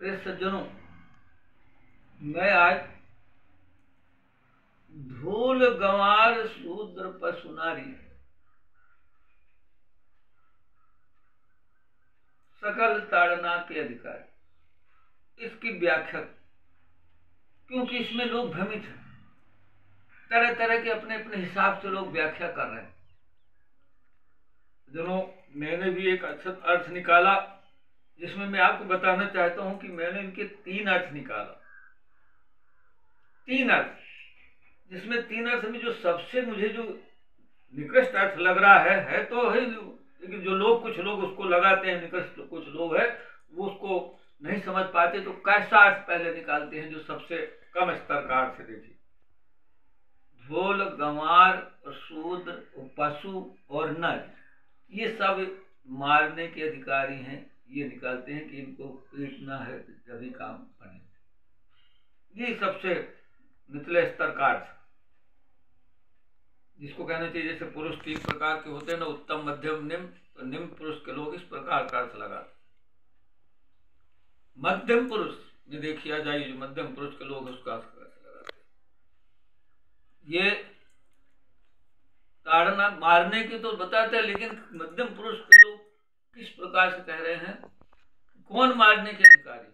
प्रिय सज्जनों, मैं आज धूल गंवार शूद्र पशुनारी सकल ताड़ना के अधिकारी, इसकी व्याख्या क्योंकि इसमें लोग भ्रमित हैं। तरह तरह के अपने अपने हिसाब से लोग व्याख्या कर रहे हैं। जनों मैंने भी एक अच्छा अर्थ निकाला। जिसमें मैं आपको बताना चाहता हूँ कि मैंने इनके तीन अर्थ निकाला। तीन अर्थ। जिसमें तीन अर्थ में जो सबसे मुझे जो निकृष्ट अर्थ लग रहा है है तो है लेकिन जो लोग, कुछ लोग उसको लगाते हैं, निकृष्ट कुछ लोग है, वो उसको नहीं समझ पाते तो कैसा अर्थ पहले निकालते हैं जो सबसे कम स्तर का अर्थ देखिए। ढोल, गंवार शूद्र पशु और नर, ये सब मारने के अधिकारी हैं। ये निकालते हैं कि इनको पीटना है जब काम बने। ये सबसे निचले स्तर का अर्थ। जिसको कहना चाहिए, जैसे पुरुष तीन प्रकार के होते हैं ना, उत्तम, मध्यम निम्न तो निम्न पुरुष के लोग इस प्रकार का अर्थ लगाते मध्यम पुरुष में देखिया जाए जो मध्यम पुरुष के लोग उसका अर्थ लगाते ये ताड़ना मारने की तो बताते हैं, लेकिन मध्यम पुरुष के लोग किस प्रकार से कह रहे हैं? कौन मारने के अधिकारी?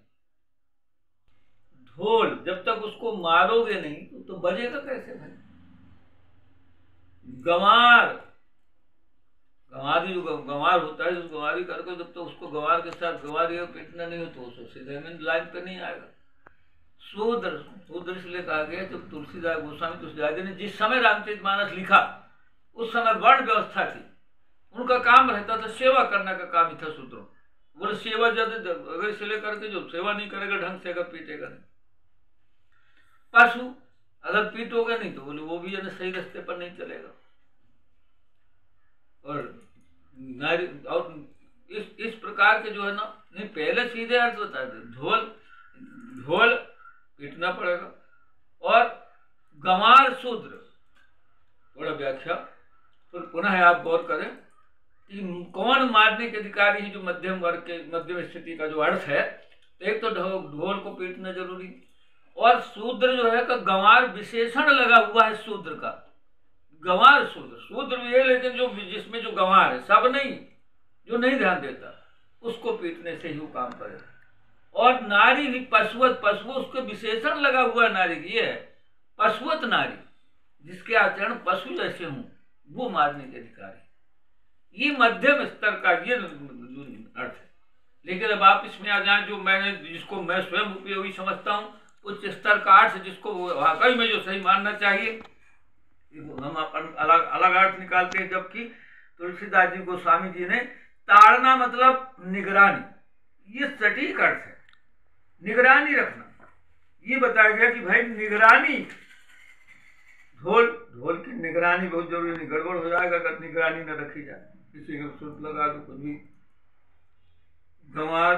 ढोल जब तक उसको मारोगे नहीं तो, तो बजेगा कैसे भाई? गंवार। गंवारी जो गंवार होता है उस गंवारी करके जब तक तो उसको गंवार के साथ गंवारी पीटना नहीं हो तो उसको सीधे में लाइन पे नहीं आएगा। शूद्र शूद्र इसलिए कहा गया जब तुलसीदास गोस्वामी तुलसीदास ने जिस समय रामचरित मानस लिखा उस समय वर्ण व्यवस्था थी उनका काम रहता था सेवा करने का काम ही था शूद्रों बोले, सेवा ज़्यादा अगर इसलिए करके जो सेवा नहीं करेगा, ढंग से अगर पीटेगा नहीं। पशु अगर पीटोगे नहीं तो बोले, वो भी है सही रास्ते पर नहीं चलेगा। और नारी, और इस इस प्रकार के जो है ना, नहीं, पहले सीधे अर्थ बता दे, ढोल ढोल पीटना पड़ेगा। और गंवार शूद्र थोड़ा व्याख्या। फिर पुनः आप गौर करें। कि कौन मारने के अधिकारी है जो मध्यम वर्ग के, मध्यम स्थिति का जो अर्थ है? एक तो ढोल को पीटना ज़रूरी। और शूद्र जो है का गंवार विशेषण लगा हुआ है शूद्र का। गंवार शूद्र शूद्र भी है, लेकिन जो जिसमें जो गंवार है, सब नहीं, जो नहीं ध्यान देता, उसको पीटने से ही वो काम करेगा और नारी भी पशुवत पशु उसके विशेषण लगा हुआ है नारी की है, पशुवत नारी, जिसके आचरण पशु जैसे हों, वो मारने के अधिकारी ये मध्यम स्तर का ये अर्थ है। लेकिन अब आप इसमें आ जाए जो मैंने, जिसको मैं स्वयं उपयोगी समझता हूँ, उच्च स्तर का अर्थ जिसको वाकई में जो सही मानना चाहिए। हम अपन अलग अलग अर्थ निकालते हैं जबकि तुलसीदास जी गोस्वामी जी ने ताड़ना मतलब निगरानी। ये सटीक अर्थ है। निगरानी रखना। ये बताया गया कि भाई निगरानी, ढोल ढोल की निगरानी बहुत ज़रूरी नहीं गड़बड़ हो जाएगा अगर निगरानी न रखी जाए। किसी को सुट लगा तो कुछ भी गंवार,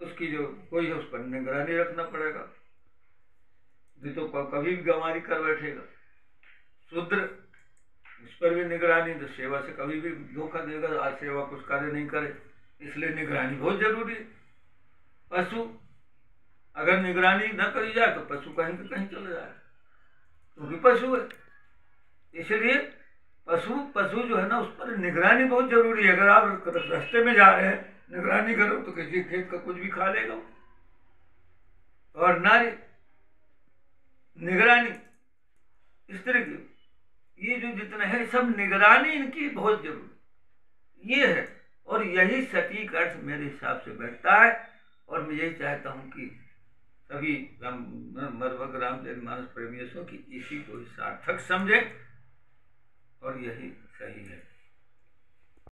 उसकी जो कोई है उस पर निगरानी रखना पड़ेगा। नहीं तो कभी भी गंवारी कर बैठेगा। शुद्र, उस पर भी निगरानी तो सेवा से कभी भी धोखा देगा आज सेवा कुछ कार्य नहीं करे, इसलिए निगरानी बहुत ज़रूरी है। पशु, अगर निगरानी न करी जाए तो पशु कहीं के कहीं चले जाए। क्योंकि तो पशु है। इसलिए पशु पशु जो है ना, उस पर निगरानी बहुत ज़रूरी है। अगर आप रास्ते में जा रहे हैं, निगरानी करो तो किसी खेत का कुछ भी खा लेगा। और नारी, निगरानी, इस तरह की, ये जो जितने हैं, सब निगरानी इनकी बहुत ज़रूरी ये है, और यही सटीक अर्थ मेरे हिसाब से बैठता है, और मैं यही चाहता हूँ कि सभी राम मरभग रामचरित मानस प्रेमियों की इसी को सार्थक समझे। और यही सही है।